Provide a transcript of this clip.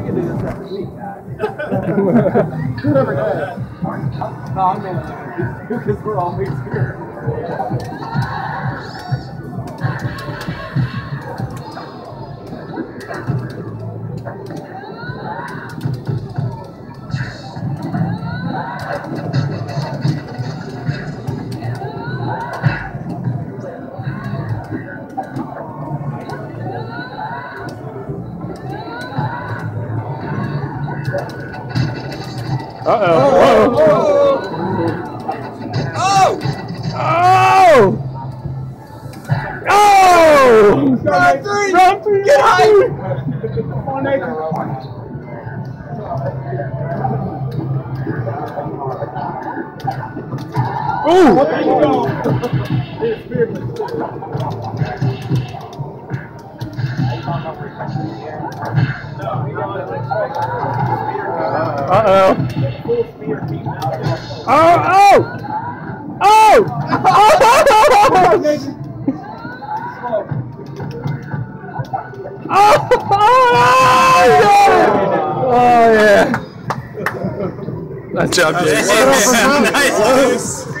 We can do this every week, every day. No, I'm in because we're mixed here. Uh-oh. Oh! Oh! Oh! Round three! Round three! Get high! Ooh! There you go. Uh-oh. Oh! Oh! Oh! Oh! Oh! Oh, oh yeah. Good job, Jason. nice.